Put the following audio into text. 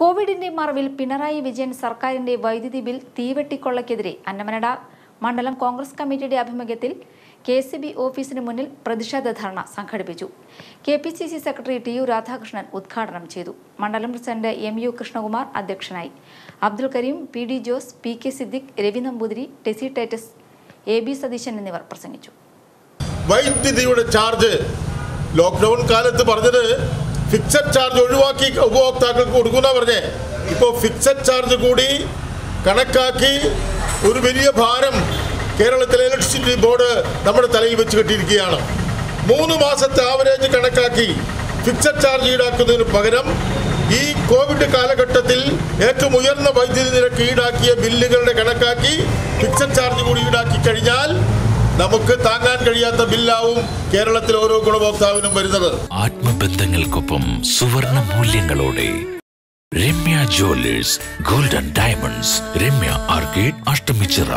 കോവിഡിന്റെ മറവിൽ പിണറായി വിജയൻ സർക്കാരിന്റെ വൈദ്യുതി ബിൽ തീവെട്ടിക്കൊള്ളക്കെതിരെ അന്നമനട. മണ്ഡലം കോൺഗ്രസ് കമ്മിറ്റിയുടെ ആഭിമുഖ്യത്തിൽ കെ സി ബി ഓഫീസിന് മുന്നിൽ പ്രതിഷേധ ധർണ സംഘടിപ്പിച്ചു. K P C C secretary T U Radhakrishnan ഉദ്ഘാടനം ചെയ്തു. മണ്ഡലം പ്രസിഡന്റ് എം യു കൃഷ്ണകുമാർ അധ്യക്ഷനായി. Abdul Karim P D Jose P K Siddique Ravi Namboothiri Tessy ടേറ്റസ് A B Satheesan എന്നിവർ പ്രസംഗിച്ചു. വൈദ്യുതിയുടെ ചാർജ് ലോക്ക്ഡൌൺ കാലത്ത് പറഞ്ഞത് ഫിക്സഡ് ചാർജ് ഒഴിവാക്കി ഉപഭോക്താക്കൾക്ക് കൊടുക്കുന്ന പറഞ്ഞേ. ഇപ്പോൾ ഫിക്സഡ് ചാർജ് കൂടി കണക്കാക്കി ഒരു വലിയ ഭാരം കേരളത്തിലെ ഇലക്ട്രിസിറ്റി ബോർഡ് നമ്മുടെ തലയിൽ വെച്ച് കെട്ടിയിരിക്കുകയാണ്. മൂന്ന് മാസത്തെ ആവറേജ് കണക്കാക്കി ഫിക്സഡ് ചാർജ് ഈടാക്കുന്നതിന് പകരം ഈ കോവിഡ് കാലഘട്ടത്തിൽ ഏറ്റവും ഉയർന്ന വൈദ്യുതി നിരക്ക് ഈടാക്കിയ ബില്ലുകളുടെ കണക്കാക്കി ഫിക്സഡ് ചാർജ് കൂടി ഈടാക്കി കഴിഞ്ഞാൽ നമുക്ക് താങ്ങാൻ കഴിയാത്ത ബില്ലാവും കേരളത്തിൽ ഓരോ ഗുണഭോക്താവിനും വരുന്നത്. ആത്മബന്ധങ്ങൾക്കൊപ്പം സുവർണ മൂല്യങ്ങളോടെ Ramya jewellers golden diamonds Ramya arcade Ashtamichira.